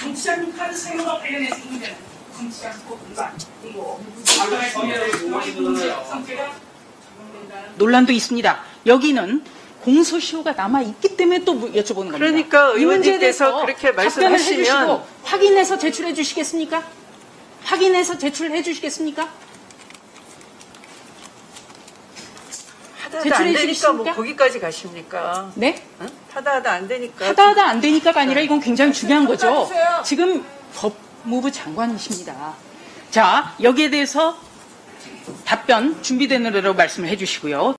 정치자금 카드 사용과 관련해서 문제는 정치자금법 위반 그리고 과거의 범죄를 성체가 적용된다는 논란도 있습니다. 여기는 공소시효가 남아 있기 때문에 또 무- 여쭤보는 겁니다. 그러니까 의원님께서 대해서 그렇게 답변을 말씀하시면 해주시고 확인해서 제출해 주시겠습니까? 확인해서 제출해 주시겠습니까? 하다하다 안 되니까 뭐 주시겠습니까? 거기까지 가십니까? 네? 응? 하다하다 안 되니까. 하다하다 안 되니까가 아니라 이건 굉장히 중요한 거죠. 지금 법무부 장관이십니다. 자, 여기에 대해서 답변 준비되는 대로 말씀을 해주시고요.